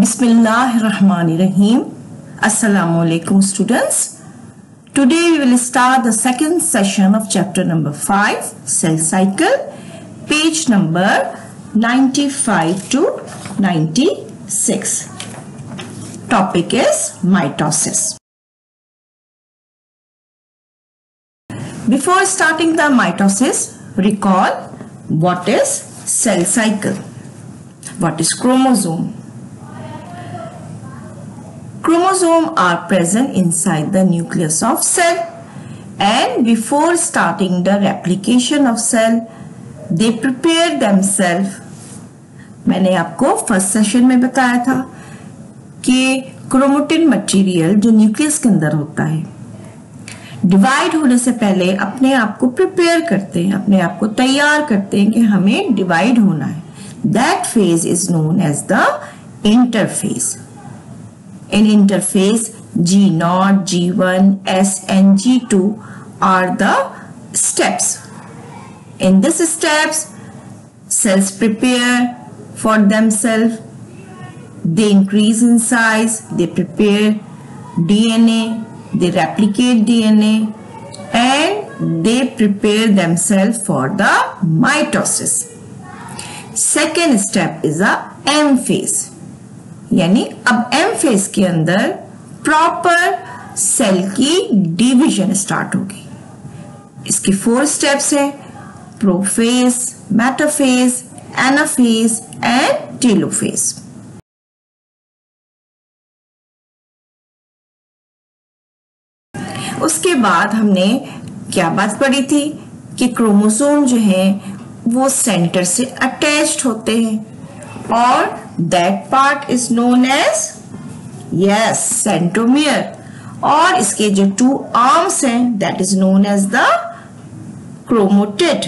Bismillahirrahmanirrahim. Assalamu alaikum students. Today we will start the second session of chapter number 5 cell cycle page number 95 to 96. Topic is mitosis. Before starting the mitosis, recall what is cell cycle, what is chromosome. Chromosome are present inside the nucleus of cell. And before starting the replication of cell, they prepare themselves. मैंने आपको first session में बताया था कि क्रोमोटिन material जो nucleus के अंदर होता है डिवाइड होने से पहले अपने आप को प्रिपेयर करते हैं अपने आप को तैयार करते हैं कि हमें डिवाइड होना है। That phase is known as the interface in interface G0, G1, S and G2 are the steps. In this steps, cells prepare for themselves. They increase in size, they prepare DNA, they replicate DNA and they prepare themselves for the mitosis. Second step is the M phase. यानी अब M phase के अंदर proper cell की division start होगी। इसके four steps है prophase metaphase anaphase and telophase उसके बाद हमने क्या बात पढ़ी थी कि क्रोमोसोम जो है, वो सेंटर से अटैच्ड होते हैं और that part is known as yes centromere और इसके जो टू आर्म्स हैं that is known as the chromatid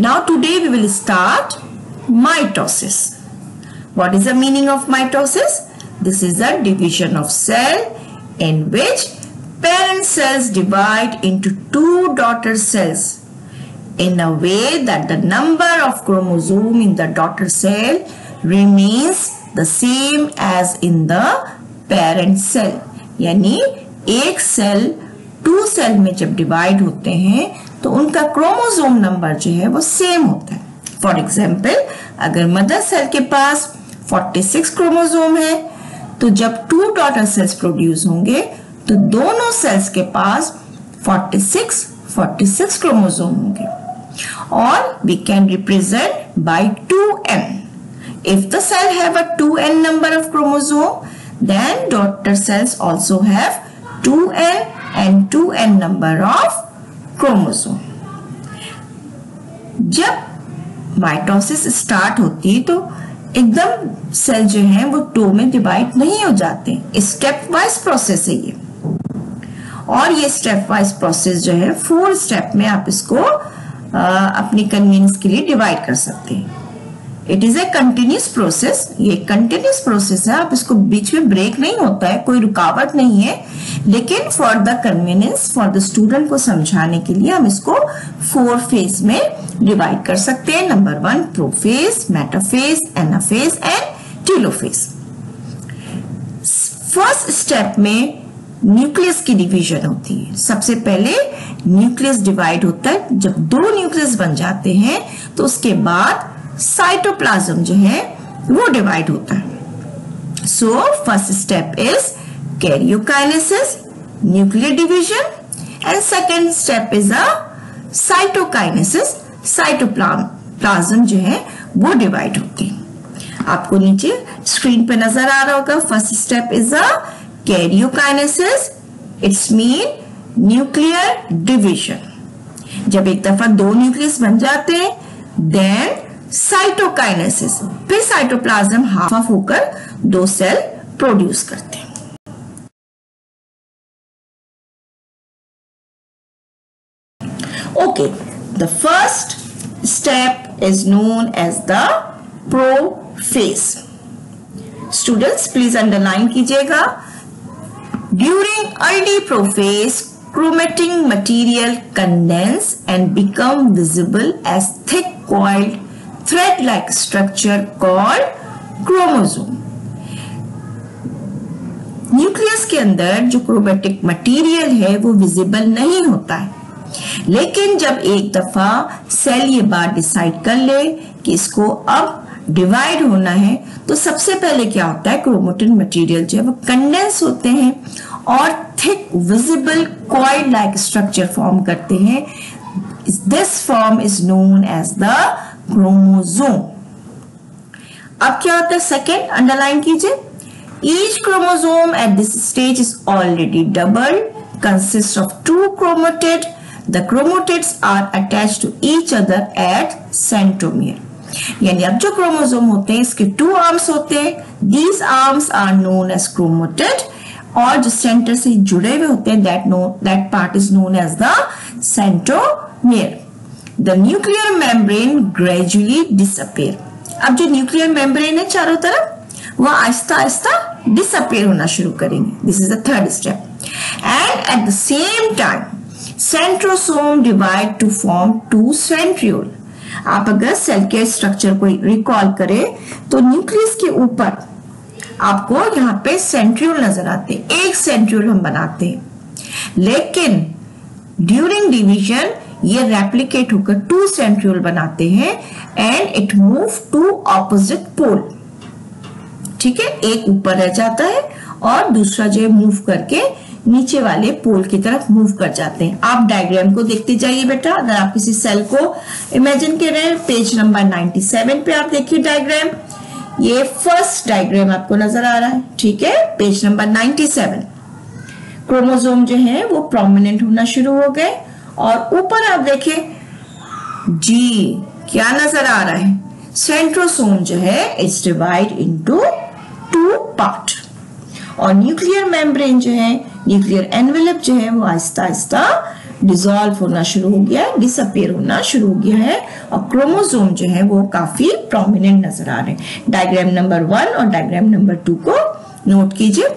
Now today we will start mitosis. What is the meaning of mitosis? This is a division of cell in which parent cells divide into two daughter cells in a way that the number of chromosome in the daughter cell remains the same as in the parent cell. यानी एक cell to cell में जब divide होते हैं तो उनका chromosome number जो है वो सेम होता है। फॉर एग्ज़ाम्पल अगर मदर सेल के पास 46 क्रोमोसोम है तो जब टू डॉटर सेल्स प्रोड्यूस होंगे तो दोनों सेल्स के पास 46 46 क्रोमोसोम होंगे। और we can represent by 2n if the cell have a 2n number of chromosome, then daughter cells also have 2n and 2n number of chromosome जब mitosis start होती है तो एकदम सेल जो है वो टू में डिवाइड नहीं हो जाते। स्टेप वाइज प्रोसेस है ये। और ये स्टेप वाइज प्रोसेस जो है फोर स्टेप में आप इसको आ, अपनी कन्वीनियंस के लिए डिवाइड कर सकते हैं। It is a continuous process ये कंटिन्यूस प्रोसेस है, आप इसको बीच में ब्रेक नहीं होता है, कोई रुकावट नहीं है। लेकिन for the convenience for the student को समझाने के लिए हम इसको फोर फ़ेज़ में डिवाइड कर सकते हैं। Number one prophase metaphase anaphase and telophase first step में न्यूक्लियस की डिवीज़न होती है। सबसे पहले न्यूक्लियस डिवाइड होता है। जब दो न्यूक्लियस बन जाते हैं तो उसके बाद साइटोप्लाज्म जो है, वो डिवाइड होता है। So first step is karyokinesis nuclear division and second step is a cytokinesis cytoplasm जो है, वो डिवाइड होती है। आपको नीचे स्क्रीन पे नज़र आ रहा होगा first step is a karyokinesis it's mean nuclear division जब एक दफ़ा दो न्यूक्लियस बन जाते हैं देन साइटोकाइनेसिस फिर साइटोप्लाज्म हाफ़ ऑफ़ होकर दो सेल प्रोड्यूस करते हैं। Okay the first step is known as the prophase students please underline कीजिएगा। During early prophase chromatic material condense and become visible as thick coiled thread-like structure called chromosome. Nucleus के अंदर जो chromatic material है, वो visible नहीं होता है। लेकिन जब एक दफ़ा सेल ये बात डिसाइड कर ले कि इसको अब डिवाइड होना है तो सबसे पहले क्या होता है? क्रोमोटिन मटेरियल जो है, वो कंडेंस होते हैं और thick visible coil like structure form करते हैं। This form is known as the chromosome अब क्या होता है? सेकेंड अंडरलाइन कीजिए। Each chromosome at this stage is already double consist of two chromatid the chromatids are attach to each other at centromere यानी अब जो क्रोमोजोम होते हैं, इसके टू आर्म्स होते हैं। These arms are known as chromatid और जो सेंटर से जुड़े हुए होते हैं that no that part is known as the centromere the nuclear membrane gradually disappear अब जो न्यूक्लियर मेम्ब्रेन है चारों तरफ़, वह आहिस्ता आहिस्ता डिसअपेयर होना शुरू करेंगे। This is the third step and at the same time centrosome divide to form two centriole आप अगर सेल के स्ट्रक्चर को रिकॉल करें तो न्यूक्लियस के ऊपर आपको यहाँ पे सेंट्रियोल नज़र आते हैं। एक सेंट्रियोल हम बनाते हैं। लेकिन ड्यूरिंग डिवीज़न ये रेप्लीकेट होकर टू सेंट्रियोल बनाते हैं and it move to opposite pole ठीक है? एक ऊपर रह जाता है और दूसरा जो है मूव करके नीचे वाले पोल की तरफ़ मूव कर जाते हैं। आप डायग्राम को देखते जाइए बेटा। अगर आप किसी सेल को इमेजिन कर रहे हैं पेज नंबर 97 पे आप देखिए डायग्राम ये फ़र्स्ट डायग्राम आपको नज़र आ रहा है। ठीक है? पेज नंबर 97 क्रोमोसोम जो है वो प्रोमिनेंट होना शुरू हो गए। और ऊपर आप देखें जी क्या नज़र आ रहा है? सेंट्रोसोम जो है it's divide into two part और न्यूक्लियर मेम्ब्रेन जो है न्यूक्लियर एनवेलप जो है, वो आहिस्ता आहिस्ता डिजोल्व होना शुरू हो गया है डिसअपेयर होना शुरू हो गया है। और क्रोमोसोम जो है, वो काफ़ी प्रोमिनेंट नज़र आ रहे हैं। डायग्राम नंबर वन और डायग्राम नंबर टू को नोट कीजिए।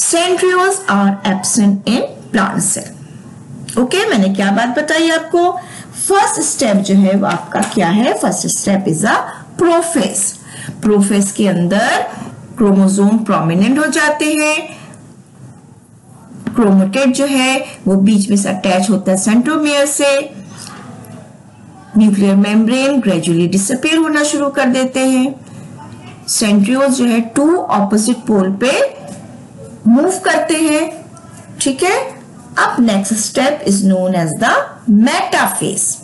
Centrioles are absent in plant cell okay मैंने क्या बात बताई आपको? फ़र्स्ट स्टेप जो है वो आपका क्या है? First step is a prophase prophase के अंदर क्रोमोसोम प्रोमिनेंट हो जाते हैं। क्रोमोटेड जो है वो बीच में से अटैच होता है सेंट्रोमियर से। न्यूक्लियर मेम्ब्रेन ग्रेजुअली डिसअपेयर होना शुरू कर देते हैं। सेंट्रियोल्स जो है टू ऑपोजिट पोल पे मूव करते हैं। ठीक है? अब next step is known as the metaphase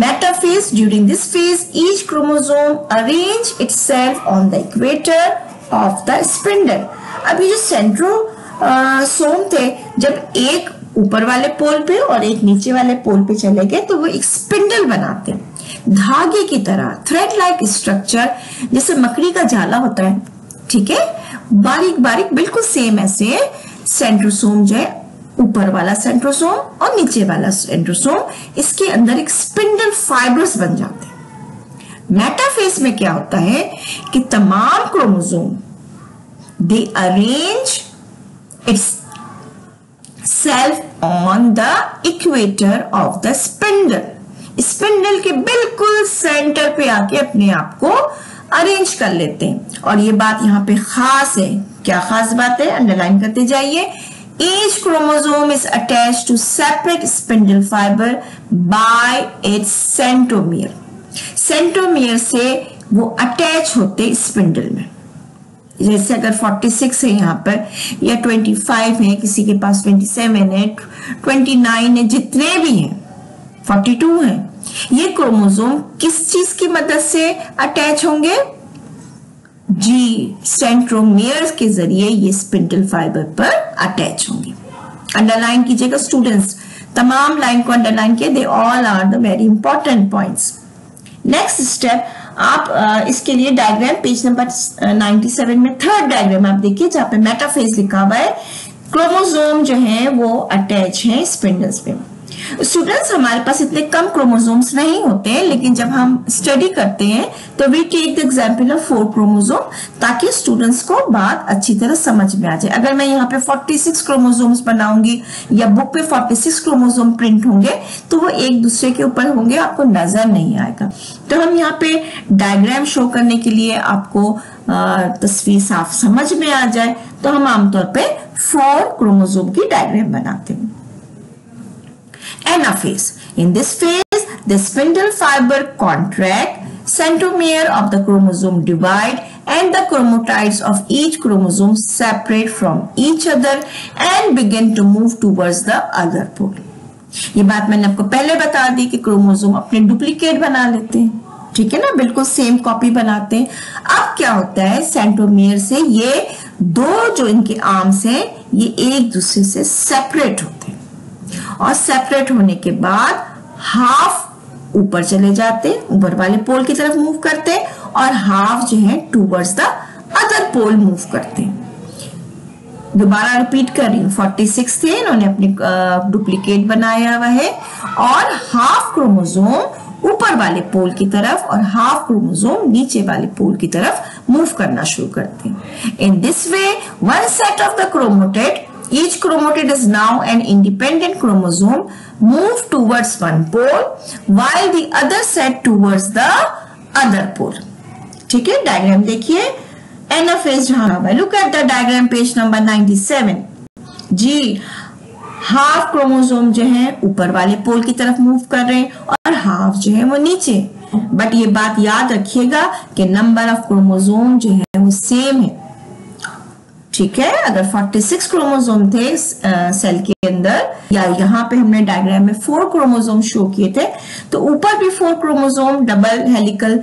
metaphase, during this phase, each chromosome arrange itself on the equator of the spindle. अभी जो सेंट्रो सोम थे, जब एक ऊपर वाले पोल पे और एक नीचे वाले पोल पे चले गए तो वो एक स्पिंडल बनाते धागे की तरह थ्रेड लाइक स्ट्रक्चर जैसे मकड़ी का जाला होता है, ठीक है? बारीक बारीक बिल्कुल सेम ऐसे सेंट्रोसोम जो है ऊपर वाला सेंट्रोसोम और नीचे वाला सेंट्रोसोम इसके अंदर एक स्पिंडल फाइबर्स बन जाते हैं। मेटाफेस में क्या होता है कि तमाम chromosome they arrange itself on the equator of the spindle spindle के बिल्कुल सेंटर पे आके अपने आप को अरेंज कर लेते हैं। और ये बात यहाँ पे खास है। क्या खास बात है? अंडरलाइन करते जाइए। Each chromosome is attached to separate spindle fiber by its centromere centromere से वो अटैच होते स्पिंडल में जैसे अगर 46 है यहाँ पर या 25 है किसी के पास 27 है 29 है जितने भी हैं 42 है ये क्रोमोसोम किस चीज़ की मदद से अटैच होंगे जी सेंट्रोमियर के ज़रिए ये स्पिंडल फाइबर पर अटैच होंगे। अंडरलाइन कीजिएगा स्टूडेंट्स तमाम लाइन को अंडरलाइन किया। They all are the very important points next step आप इसके लिए डायग्राम पेज नंबर 97 में थर्ड डायग्राम आप देखिए, जहाँ पे मेटाफेज लिखा हुआ है। क्रोमोजोम जो है, वो अटैच है स्पिंडल्स पे। स्टूडेंट्स हमारे पास इतने कम क्रोमोजोम्स नहीं होते हैं, लेकिन जब हम स्टडी करते हैं तो we take the example of four chromosome ताकि स्टूडेंट्स को बात अच्छी तरह समझ में आ जाए। अगर मैं यहाँ पे 46 क्रोमोजोम्स बनाऊँगी, या बुक पे 46 क्रोमोजोम प्रिंट होंगे तो वो एक दूसरे के ऊपर होंगे, आपको नज़र नहीं आएगा। तो हम यहाँ पे डायग्राम शो करने के लिए आपको तस्वीर साफ़ समझ में आ जाए तो हम आमतौर पर फोर क्रोमोजोम की डायग्राम बनाते हैं। Anaphase. In this phase, the spindle fiber contract, centromere of the chromosome divide and the chromatides of each chromosome separate from each other and begin to move towards the other pole. ये बात मैंने आपको पहले बता दी कि chromosome अपने duplicate बना लेते हैं ठीक है ना बिल्कुल सेम कॉपी बनाते हैं अब क्या होता है सेंट्रोमियर से ये दो जो इनके आर्म्स हैं ये एक दूसरे से सेपरेट होते हैं और सेपरेट होने के बाद हाफ़ ऊपर चले जाते, ऊपर वाले पोल की तरफ़ मूव करते और हाफ़ जो है towards the other pole move करते। दोबारा रिपीट कर रही हूँ फोर्टी सिक्स थे, इन्होंने अपनी डुप्लीकेट बनाया हुआ है और हाफ़ क्रोमोजोम ऊपर वाले पोल की तरफ़ और हाफ़ क्रोमोजोम नीचे वाले पोल की तरफ़ मूव करना शुरू करते हैं। In this way one set of the chromatid Each chromatid is now an independent chromosome, move towards one pole, while the other set towards the other pole. ठीक है? डायग्राम देखिए। Anaphase look at the diagram page number 97 जी half chromosome जो है, ऊपर वाले पोल की तरफ़ मूव कर रहे हैं और हाफ़ जो है वो नीचे। बट ये बात याद रखिएगा कि नंबर ऑफ़ क्रोमोसोम जो है वो सेम है। ठीक है, अगर 46 क्रोमोसोम थे सेल के अंदर, या यहाँ पे हमने डायग्राम में फोर क्रोमोसोम शो किए थे तो ऊपर भी four chromosome double helical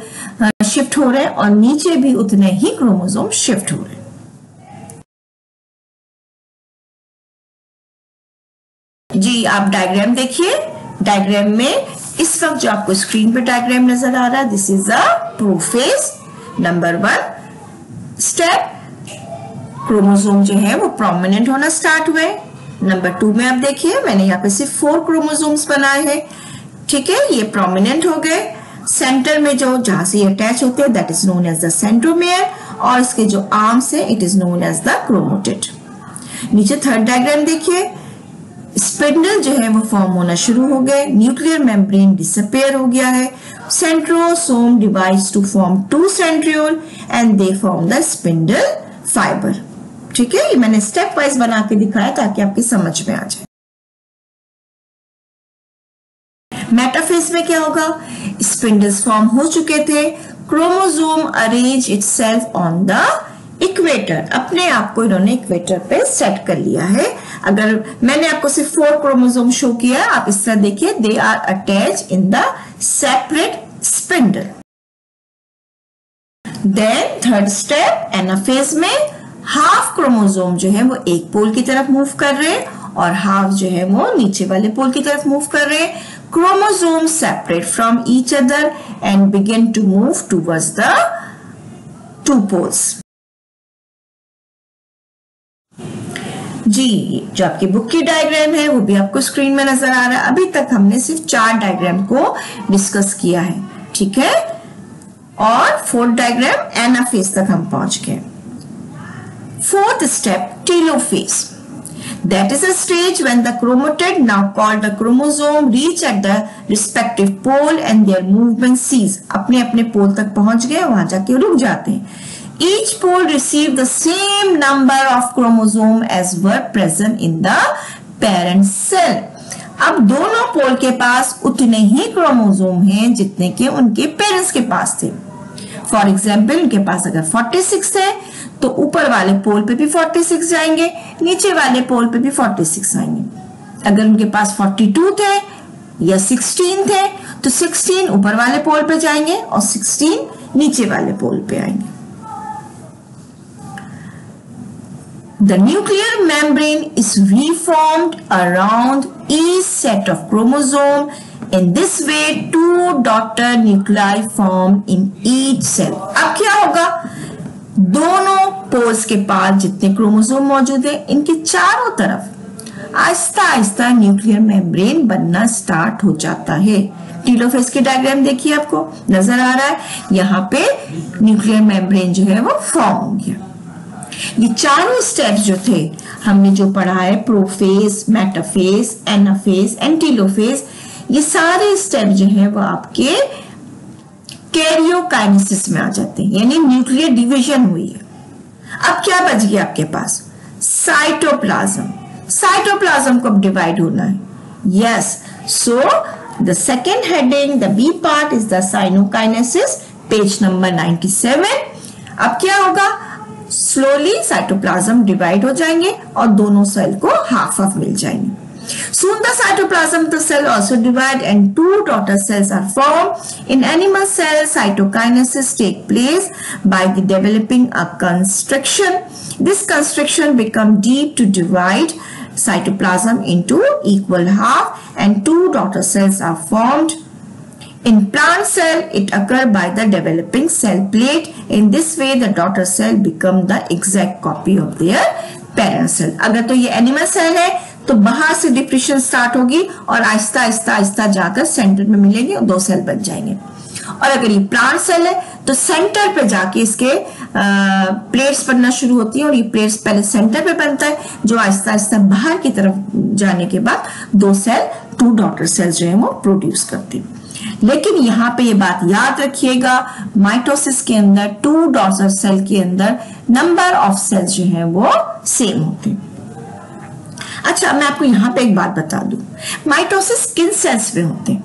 shift हो रहे हैं और नीचे भी उतने ही क्रोमोसोम शिफ्ट हो रहे हैं। जी, आप डायग्राम देखिए। डायग्राम में इस वक्त जो आपको स्क्रीन पे डायग्राम नज़र आ रहा है this is a prophase number one step chromosome जो है, वो प्रोमिनेंट होना स्टार्ट हुए नंबर टू में आप देखिए, मैंने यहाँ पे सिर्फ़ फोर क्रोमोसोम्स बनाए हैं। ठीक है, ये प्रोमिनेंट हो गए। सेंटर में जो, जहाँ से अटैच होते हैं that is known as the centromere और इसके जो आर्म्स है it is known as the chromatid नीचे थर्ड डायग्राम देखिए स्पिंडल जो है, वो फॉर्म होना शुरू हो गए। न्यूक्लियर मेम्ब्रेन डिसअपेयर हो गया है। Centrosome divides to form two centriole and they form the spindle fibre ठीक है? मैंने स्टेप वाइज बना के दिखाया ताकि आपकी समझ में आ जाए। मेटाफेस में क्या होगा? स्पिंडल्स फॉर्म हो चुके थे। Chromosome arrange itself on the equator अपने आप को इन्होंने इक्वेटर पे सेट कर लिया है। अगर मैंने आपको सिर्फ़ फोर क्रोमोजोम शो किया आप इस तरह देखिए they are attach in the separate spindle then third step anaphase में हाफ़ क्रोमोजोम जो है वो एक पोल की तरफ़ मूव कर रहे हैं और हाफ़ जो है वो नीचे वाले पोल की तरफ़ मूव कर रहे हैं। Chromosome separate from each other and begin to move towards the two poles जी, जो आपकी बुक की डायग्राम है, वो भी आपको स्क्रीन में नज़र आ रहा है। अभी तक हमने सिर्फ़ चार डायग्राम को डिस्कस किया है, ठीक है? और फोर्थ डायग्राम एनाफेस तक हम पहुँच गए। Fourth step, telophase. That is a stage when the chromatid, now called the chromosome, reach at the respective pole and their movement cease. अपने अपने पोल तक पहुँच गए वहाँ जाके रुक जाते हैं Each pole receive the same number of chromosome as were present in the parent cell. अब दोनों पोल के पास उतने ही क्रोमोजोम हैं जितने के उनके पेरेंट्स के पास थे फॉर एग्ज़ाम्पल उनके पास अगर 46 है तो ऊपर वाले पोल पे भी 46 जाएँगे नीचे वाले पोल पे भी 46 आएँगे अगर उनके पास 42 थे या 16 थे तो 16 ऊपर वाले पोल पे जाएँगे और 16 नीचे वाले पोल पे आएँगे the nuclear membrane is reformed around each set of chromosome. In this way, two daughter nuclei form in each cell. अब क्या होगा दोनों पोल्स के पास जितने क्रोमोसोम मौजूद है, इनके चारों तरफ़ आहिस्ता आहिस्ता न्यूक्लियर मेम्ब्रेन बनना स्टार्ट हो जाता है। टीलोफेस के डायग्राम देखिए आपको, नज़र आ रहा है, यहाँ पे न्यूक्लियर मेम्ब्रेन जो है वो फॉर्म हो गया। ये चारों स्टेप्स जो थे, हमने जो पढ़ा है, प्रोफेस, मेटाफेस, एनाफेस, एंटीलोफेस, ये सारे स्टेप जो है वो आपके कैरियोकाइनेसिस में आ जाते हैं, यानी न्यूक्लियर डिवीज़न हुई है। अब क्या बच गया आपके पास? साइटोप्लाज्म साइटोप्लाज्म को अब डिवाइड होना है। Yes so the second heading the B part is the cytokinesis page number 97 अब क्या होगा? स्लोली साइटोप्लाज्म डिवाइड हो जाएँगे और दोनों सेल को हाफ़ हाफ़ मिल जाएँगे। Soon the cytoplasm of the cell also divide and two daughter cells are formed. In animal cells, cytokinesis take place by the developing a constriction. This constriction become deep to divide cytoplasm into equal half and two daughter cells are formed. In plant cell, it occur by the developing cell plate. In this way, the daughter cell become the exact copy of their parent cell. अगर तो ये animal cell है तो बाहर से depression start होगी और आहिस्ता आहिस्ता आहिस्ता जाकर सेंटर में मिलेंगे और दो सेल बन जाएँगे। और अगर ये प्लांट सेल है तो सेंटर पे जाके इसके प्लेट्स बनना शुरू होती है और ये प्लेट्स पहले सेंटर पे बनता है, जो आहिस्ता आहिस्ता बाहर की तरफ़ जाने के बाद दो सेल टू डॉटर सेल्स जो है वो प्रोड्यूस करती है। लेकिन यहाँ पे ये बात याद रखिएगा माइटोसिस के अंदर टू डॉटर सेल के अंदर नंबर ऑफ़ सेल्स जो है वो सेम होते हैं। अच्छा मैं आपको यहाँ पे एक बात बता दू। माइटोसिस किन सेल्स में होते हैं?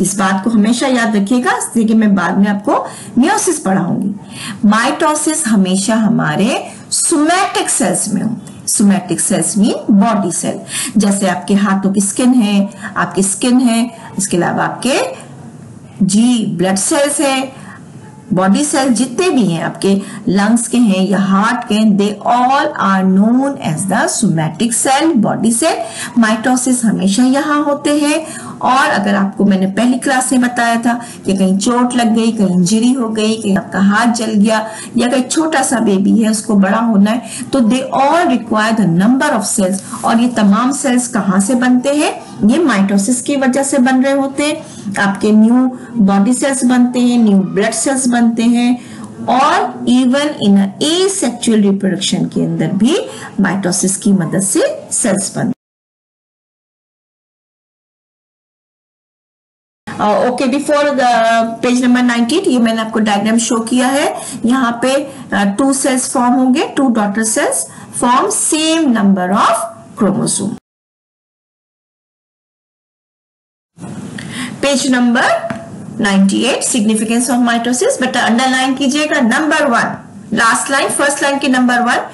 इस बात को हमेशा याद रखिएगा, देखिए मैं बाद में आपको मियोसिस पढ़ाऊँगी। माइटोसिस हमेशा हमारे सुमेटिक सेल्स में होते हैं। Somatic cells mean body cell जैसे आपके हाथों की स्किन है, आपकी स्किन है, इसके अलावा आपके जी ब्लड सेल्स है बॉडी सेल जितने भी हैं, आपके लंग्स के हैं या हार्ट के they all are known as the somatic cell body cell mitosis हमेशा यहाँ होते हैं। और अगर आपको मैंने पहली क्लास में बताया था कि कहीं चोट लग गई, कहीं इंजरी हो गई, कहीं आपका हाथ जल गया या कहीं छोटा सा बेबी है, उसको बड़ा होना है तो they all require the number of cells और ये तमाम सेल्स कहाँ से बनते हैं? ये माइटोसिस की वजह से बन रहे होते हैं। आपके न्यू बॉडी सेल्स बनते हैं न्यू ब्लड सेल्स बनते हैं और even in asexual reproduction के अंदर भी माइटोसिस की मदद से सेल्स बनते ओके बिफोर पेज नंबर 98 ये मैंने आपको डायग्राम शो किया है। यहाँ पे टू सेल्स फॉर्म होंगे two daughter cells form same number of chromosome page number 98 significance of mitosis but underline कीजिएगा number one last line first line की number one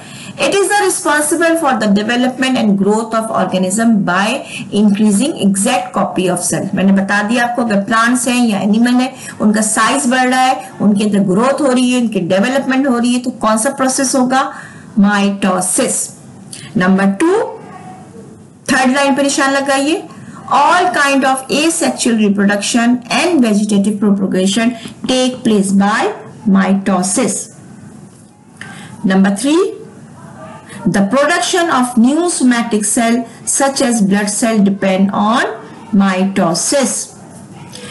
It is the responsible for the development and growth of organism by increasing exact copy of cell. मैंने बता दिया आपको अगर plants हैं या animal है उनका size बढ़ रहा है उनके अंदर growth हो रही है उनकी development हो रही है तो कौन सा process होगा mitosis. Number two, third line पे निशान लगाइए all kind of asexual reproduction and vegetative propagation take place by mitosis. Number three, the production of new somatic cell such as blood cell depend on mitosis.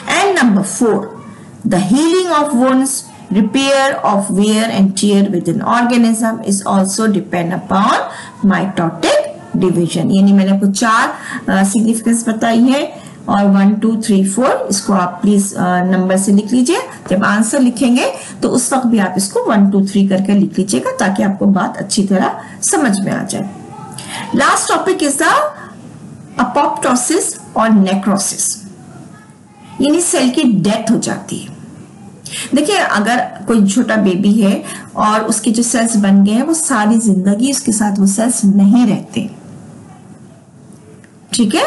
And number four, the healing of wounds, repair of wear and tear within organism is also depend upon mitotic division. यानी मैंने आपको चार significance बताई है और one two three four इसको आप please number से लिख लीजिए। जब आंसर लिखेंगे तो उस वक्त भी आप इसको वन टू थ्री करके लिख लीजिएगा ताकि आपको बात अच्छी तरह समझ में आ जाए। Last topic is the apoptosis और नेक्रोसिस यानी सेल की डेथ हो जाती है। देखिए, अगर कोई छोटा बेबी है और उसके जो सेल्स बन गए हैं, वो सारी ज़िंदगी उसके साथ वो सेल्स नहीं रहते। ठीक है?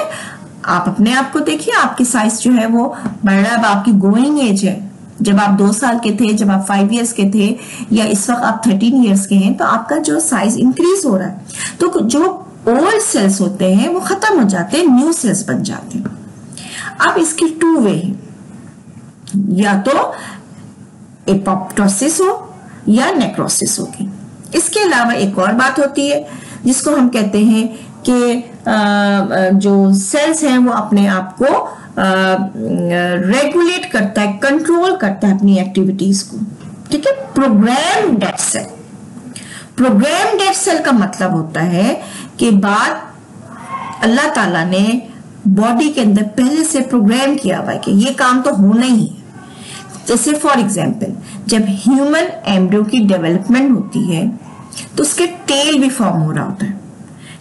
आप अपने आप को देखिए, आपकी साइज़ जो है वो बढ़ रहा है आपकी ग्रोइंग एज है। जब आप दो साल के थे, जब आप फाइव इयर्स के थे, या इस वक्त आप थर्टीन इयर्स के हैं तो आपका जो साइज़ इंक्रीज हो रहा है तो जो ओल्ड सेल्स होते हैं, वो खत्म हो जाते हैं न्यू सेल्स बन जाते हैं। अब इसकी टू वे है। या तो एपोप्टोसिस हो, या नेक्रोसिस होगी। इसके अलावा एक और बात होती है, जिसको हम कहते हैं कि जो सेल्स हैं वो अपने आप को रेगुलेट करता है कंट्रोल करता है अपनी एक्टिविटीज़ को। ठीक है? Programmed cell programmed cell का मतलब होता है कि बात अल्लाह ताला ने बॉडी के अंदर पहले से प्रोग्राम किया हुआ है कि ये काम तो होना ही है। जैसे फॉर एग्ज़ाम्पल जब ह्यूमन एम्ब्रियो की डेवलपमेंट होती है तो उसके टेल भी फॉर्म हो रहा होता है।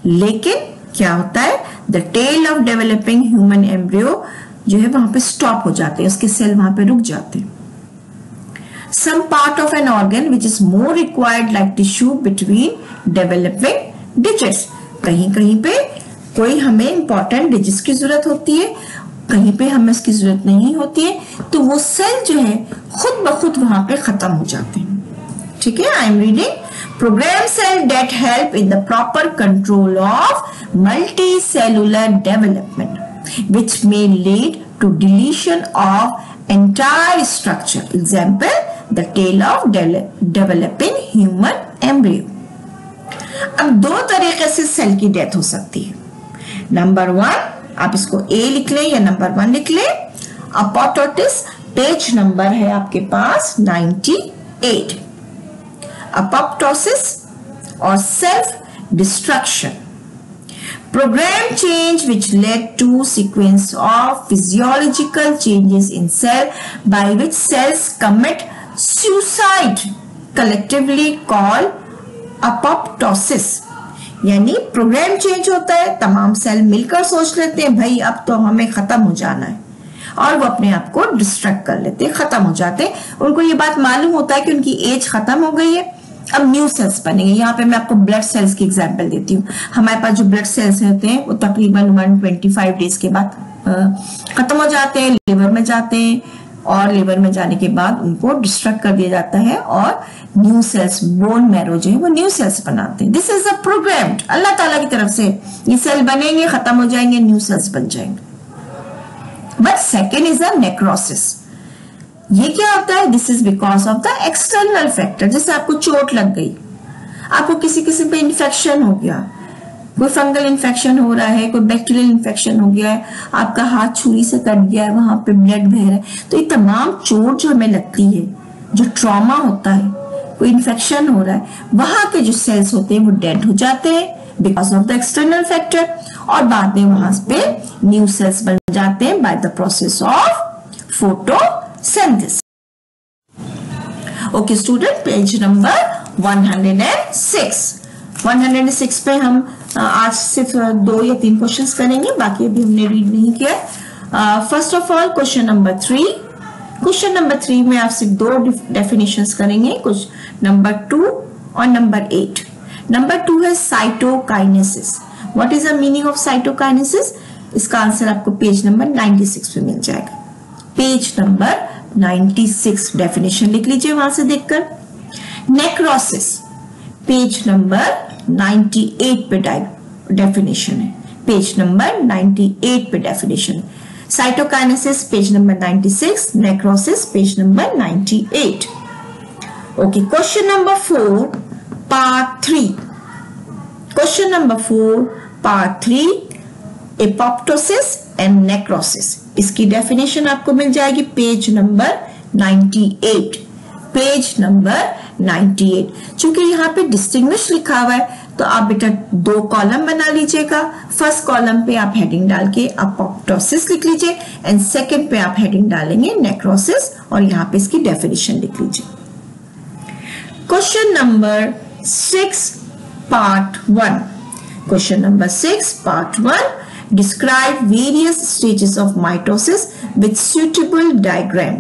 लेकिन क्या होता है? The tail of developing human embryo जो है वहाँ पे स्टॉप हो जाते हैं, उसके सेल वहाँ पे रुक जाते हैं। Some part of an organ which is more required like tissue between developing digits कहीं कहीं पे कोई हमें इंपॉर्टेंट डिजिट की ज़रूरत होती है, कहीं पे हमें इसकी ज़रूरत नहीं होती है तो वो सेल जो है खुद ब खुद वहाँ पे खत्म हो जाते हैं। ठीक है? I am reading program cell that help in the proper control of multicellular development which may lead to deletion of entire structure example the tail of de developing human embryo अब दो तरीके से सेल की death हो सकती है number one आप इसको ए लिख लें या नंबर वन लिख लें अपोटोटिस पेज नंबर है आपके पास 98 apoptosis or self-destruction. Program change which led to sequence of physiological changes in cell by which cells commit suicide collectively called apoptosis. यानी प्रोग्राम चेंज होता है तमाम सेल मिलकर सोच लेते हैं भाई अब तो हमें खत्म हो जाना है और वो अपने आप को डिस्ट्रक्ट कर लेते हैं खत्म हो जाते हैं उनको ये बात मालूम होता है कि उनकी एज खत्म हो गई है अब न्यू सेल्स बनेंगे। यहाँ पे मैं आपको ब्लड सेल्स की एग्ज़ाम्पल देती हूँ। हमारे पास जो ब्लड सेल्स होते हैं, वो तकरीबन 125 डेज़ के बाद खत्म हो जाते हैं लिवर में जाते हैं और लिवर में जाने के बाद उनको डिस्ट्रक्ट कर दिया जाता है और न्यू सेल्स बोन मैरो जो है, वो न्यू सेल्स बनाते हैं। दिस इज़ अ प्रोग्राम अल्लाह ताला की तरफ़ से ये सेल बनेंगे, खत्म हो जाएँगे न्यू सेल्स बन जाएँगे। But second is a necrosis ये क्या होता है? This is because of the external factor जैसे आपको चोट लग गई, आपको किसी किसी पे इन्फेक्शन हो गया, कोई फंगल इन्फेक्शन हो रहा है, कोई बैक्टीरियल इन्फेक्शन हो गया है, आपका हाथ छुरी से कट गया है, वहाँ पे ब्लड बह रहा है तो ये तमाम चोट जो हमें लगती है, जो ट्रॉमा होता है, कोई इन्फेक्शन हो रहा है, वहाँ के जो सेल्स होते हैं, वो डेड हो जाते हैं because of the external factor और बाद में वहाँ पे न्यू सेल्स बन जाते हैं by the process of photo synthesis. Okay, student, page number 106. 106 पे हम आज सिर्फ़ दो या तीन क्वेश्चंस करेंगे, बाकी अभी हमने रीड नहीं किया. First of all question number three question number three में आप सिर्फ़ दो डेफिनेशंस करेंगे, कुछ नंबर टू और नंबर एट नंबर टू है cytokinesis what is the meaning of cytokinesis इसका आंसर आपको पेज नंबर 96 पे मिल जाएगा. पेज नंबर 96 डेफिनेशन लिख लीजिए वहाँ से देखकर। नेक्रोसिस पेज नंबर 98 पे डेफिनेशन है। पेज नंबर 98 पे definition cytokinesis page number 96 necrosis page number 98 okay question number four part three question number four part three apoptosis and necrosis इसकी डेफिनेशन आपको मिल जाएगी पेज नंबर 98 पेज नंबर 98 चूँकि यहाँ पे डिस्टिंग्विश लिखा हुआ है तो आप बेटा दो कॉलम बना लीजिएगा। फ़र्स्ट कॉलम पे आप हेडिंग डाल के अपोप्टोसिस लिख लीजिए एंड सेकंड पे आप हेडिंग डालेंगे नेक्रोसिस और यहाँ पे इसकी डेफिनेशन लिख लीजिए। Question number six part one question number six part one describe various stages of mitosis with suitable diagram.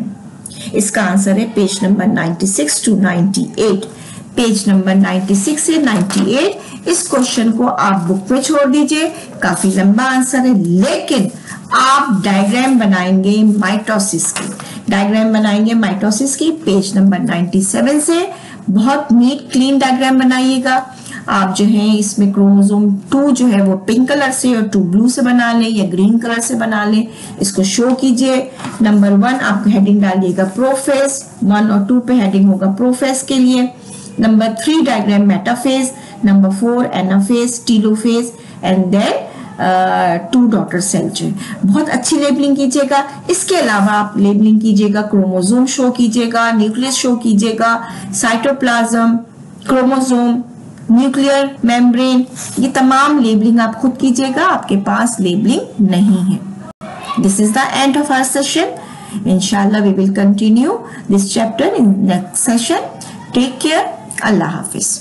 इसका आंसर है page number 96 to 98 page number 96 से 98 इस क्वेश्चन को आप बुक में छोड़ दीजिए। काफ़ी लंबा आंसर है, लेकिन आप डायग्राम बनाएँगे माइटोसिस की। डायग्राम बनाएँगे माइटोसिस की पेज नंबर 97 से। बहुत नीट क्लीन डायग्राम बनाइएगा। आप जो है इसमें क्रोमोजोम टू जो है वो पिंक कलर से और टू ब्लू से बना ले या ग्रीन कलर से बना ले। इसको शो कीजिए। नंबर वन आपको हेडिंग डालिएगा प्रोफेस वन और टू पे हेडिंग होगा प्रोफेस के लिए। Number three diagram metaphase number four anaphase telophase and then two daughter cell जो है। बहुत अच्छी लेबलिंग कीजिएगा। इसके अलावा आप लेबलिंग कीजिएगा क्रोमोजोम शो कीजिएगा न्यूक्लियस शो कीजिएगा साइटोप्लाज्म क्रोमोजोम न्यूक्लियर मेम्ब्रेन ये तमाम लेबलिंग आप खुद कीजिएगा, आपके पास लेबलिंग नहीं है। This is the end of our session इंशाल्लाह we will continue this chapter in next session take care Allah Hafiz.